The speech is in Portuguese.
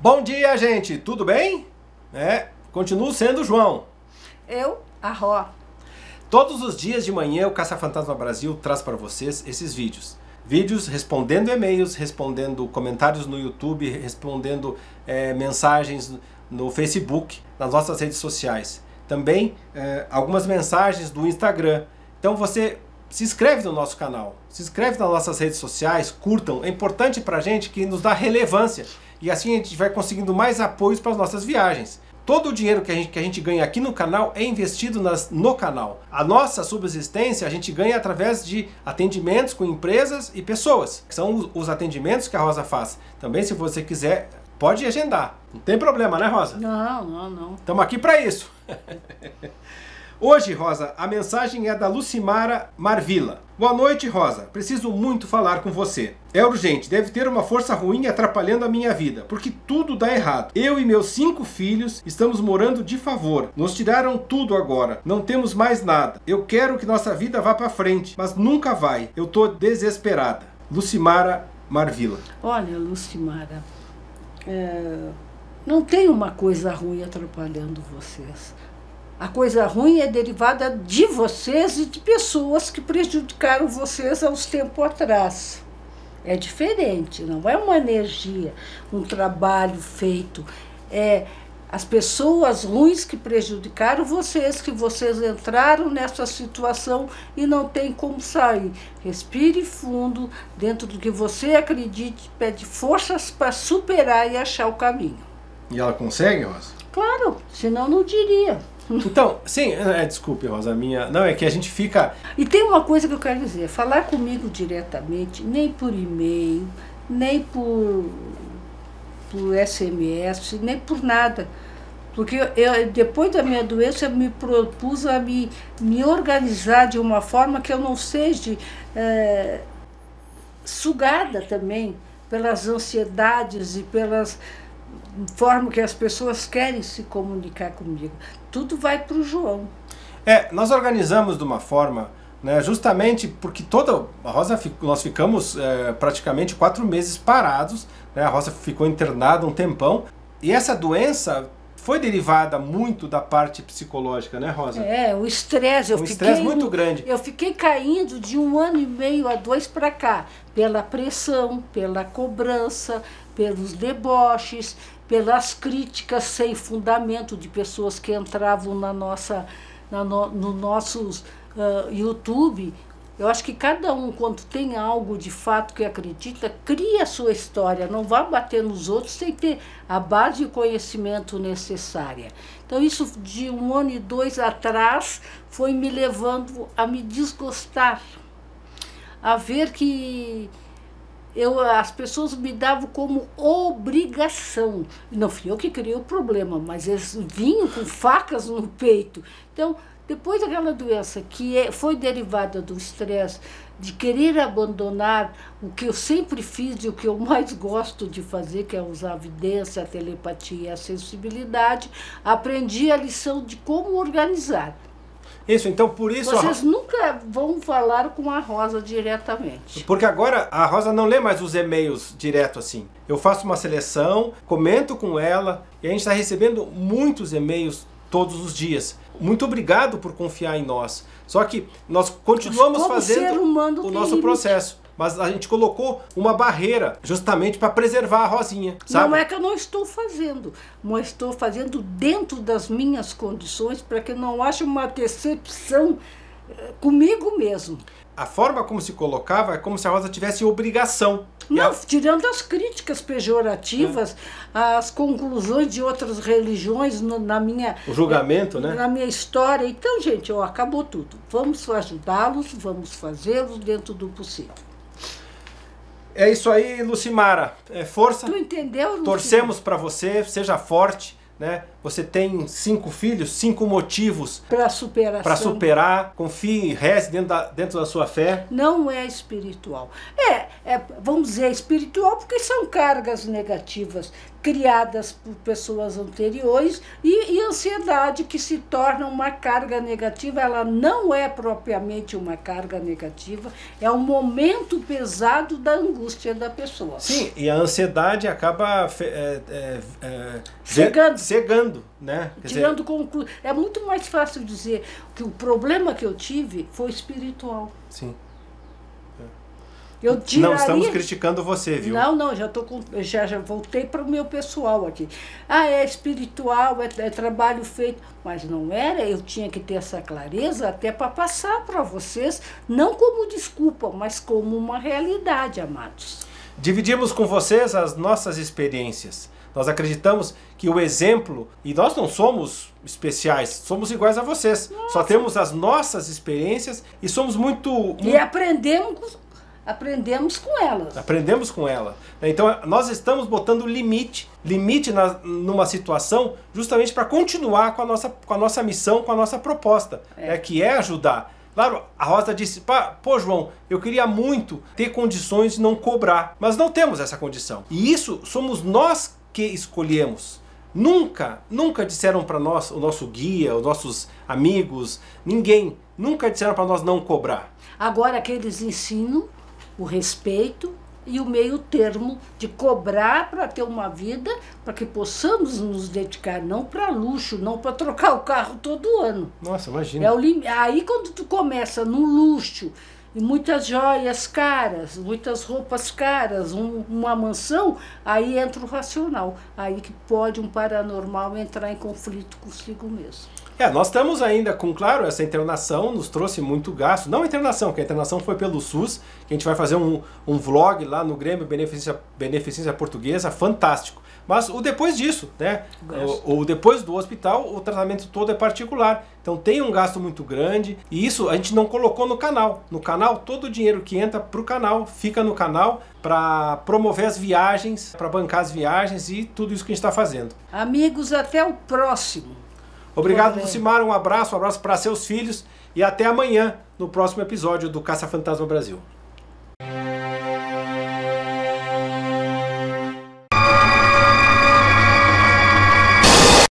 Bom dia, gente, tudo bem? É, continuo sendo o João. Eu, a Ró. Todos os dias de manhã o Caça Fantasma Brasil traz para vocês esses vídeos. Vídeos respondendo e-mails, respondendo comentários no YouTube, respondendo é, mensagens no Facebook, nas nossas redes sociais. Também é, algumas mensagens do Instagram. Então você se inscreve no nosso canal, se inscreve nas nossas redes sociais, curtam. É importante para a gente que nos dá relevância e assim a gente vai conseguindo mais apoios para as nossas viagens. Todo o dinheiro que a, gente, que a gente ganha aqui no canal é investido nas, no canal. A nossa subsistência a gente ganha através de atendimentos com empresas e pessoas, que são os, os atendimentos que a Rosa faz. Também, se você quiser, pode agendar. Não tem problema, né, Rosa? Não, não, não. Estamos aqui para isso. Hoje, Rosa, a mensagem é da Lucimara Marvila. Boa noite, Rosa. Preciso muito falar com você. É urgente, deve ter uma força ruim atrapalhando a minha vida, porque tudo dá errado. Eu e meus cinco filhos estamos morando de favor. Nos tiraram tudo agora. Não temos mais nada. Eu quero que nossa vida vá para frente, mas nunca vai. Eu tô desesperada. Lucimara Marvila. Olha, Lucimara, é, não tem uma coisa ruim atrapalhando vocês. A coisa ruim é derivada de vocês e de pessoas que prejudicaram vocês há uns tempos atrás. É diferente, não é uma energia, um trabalho feito. É as pessoas ruins que prejudicaram vocês, que vocês entraram nessa situação e não tem como sair. Respire fundo, dentro do que você acredite, pede forças para superar e achar o caminho. E ela consegue, Rosa? Claro, senão não diria. Então, sim, é, desculpe, Rosa, minha. Não, é que a gente fica. E tem uma coisa que eu quero dizer: falar comigo diretamente, nem por e-mail, nem por, por SMS, nem por nada. Porque eu, depois da minha doença, eu me propus a me, me organizar de uma forma que eu não seja é, sugada também pelas ansiedades e pelas forma que as pessoas querem se comunicar comigo. Tudo vai para o João. É, nós organizamos de uma forma, né, justamente porque toda a Rosa nós ficamos é, praticamente quatro meses parados, né, a Rosa ficou internada um tempão e essa doença foi derivada muito da parte psicológica, né, Rosa? É, o estresse. Um estresse muito grande. Eu fiquei caindo de um ano e meio a dois para cá, pela pressão, pela cobrança, pelos deboches, pelas críticas sem fundamento de pessoas que entravam na nossa, na no, no nossos uh, YouTube. Eu acho que cada um, quando tem algo de fato que acredita, cria a sua história. Não vá bater nos outros sem ter a base de conhecimento necessária. Então, isso de um ano e dois atrás foi me levando a me desgostar, a ver que eu, as pessoas me davam como obrigação. Não fui eu que criei o problema, mas eles vinham com facas no peito. Então, depois daquela doença que é, foi derivada do estresse, de querer abandonar o que eu sempre fiz e o que eu mais gosto de fazer, que é usar a evidência, a telepatia e a sensibilidade, aprendi a lição de como organizar. Isso, então por isso. Vocês a... nunca vão falar com a Rosa diretamente. Porque agora a Rosa não lê mais os e-mails direto assim. Eu faço uma seleção, comento com ela e a gente está recebendo muitos e-mails todos os dias. Muito obrigado por confiar em nós. Só que nós continuamos fazendo o nosso limite. processo mas a gente colocou uma barreira justamente para preservar a Rosinha. Sabe? Não é que eu não estou fazendo, mas estou fazendo dentro das minhas condições para que não haja uma decepção comigo mesmo. A forma como se colocava é como se a Rosa tivesse obrigação. Não, a... tirando as críticas pejorativas, é. as conclusões de outras religiões no, na minha. O julgamento, né? Na minha história. Então, gente, ó, acabou tudo. Vamos ajudá-los, vamos fazê-los dentro do possível. É isso aí, Lucimara. É força. Tu entendeu, Lucimara? Torcemos para você, seja forte, né? Você tem cinco filhos, cinco motivos Para superação. para superar. Confie, reze dentro da, dentro da sua fé. Não é espiritual. É, é, vamos dizer espiritual porque são cargas negativas criadas por pessoas anteriores e, e ansiedade que se torna uma carga negativa. Ela não é propriamente uma carga negativa, é um momento pesado da angústia da pessoa. Sim, e a ansiedade acaba é, é, é, Cegando. cegando, né? Quer dizer, Tirando conclu... É muito mais fácil dizer que o problema que eu tive foi espiritual. sim. Eu tiraria... Não estamos criticando você, viu? Não, não, já, tô com, já, já voltei para o meu pessoal aqui. Ah, é espiritual, é, é trabalho feito. Mas não era, eu tinha que ter essa clareza até para passar para vocês, não como desculpa, mas como uma realidade, amados. Dividimos com vocês as nossas experiências. Nós acreditamos que o exemplo, e nós não somos especiais, somos iguais a vocês. Só temos as nossas experiências e somos muito. E aprendemos, aprendemos com elas. aprendemos com ela. Então nós estamos botando limite, limite na, numa situação justamente para continuar com a, nossa, com a nossa missão, com a nossa proposta, É. né, que é ajudar. Claro, a Rosa disse, "Pá, pô João, eu queria muito ter condições de não cobrar, mas não temos essa condição. E isso somos nós que escolhemos. Nunca, nunca disseram para nós, o nosso guia, os nossos amigos, ninguém, nunca disseram para nós não cobrar. Agora que eles ensinam o respeito e o meio termo de cobrar para ter uma vida, para que possamos nos dedicar não para luxo, não para trocar o carro todo ano. Nossa, imagina. É o lim... Aí quando tu começa no luxo e muitas joias caras, muitas roupas caras, um- uma mansão, aí entra o racional. Aí que pode um paranormal entrar em conflito consigo mesmo. É, nós estamos ainda com, claro, essa internação nos trouxe muito gasto. Não a internação, que a internação foi pelo SUS, que a gente vai fazer um, um vlog lá no Grêmio Beneficência, Beneficência Portuguesa, fantástico. Mas o depois disso, né? O, o depois do hospital, o tratamento todo é particular. Então tem um gasto muito grande e isso a gente não colocou no canal. No canal, todo o dinheiro que entra pro canal fica no canal para promover as viagens, para bancar as viagens e tudo isso que a gente está fazendo. Amigos, até o próximo. Obrigado. Lucimar. Um abraço, um abraço para seus filhos e até amanhã no próximo episódio do Caça Fantasma Brasil.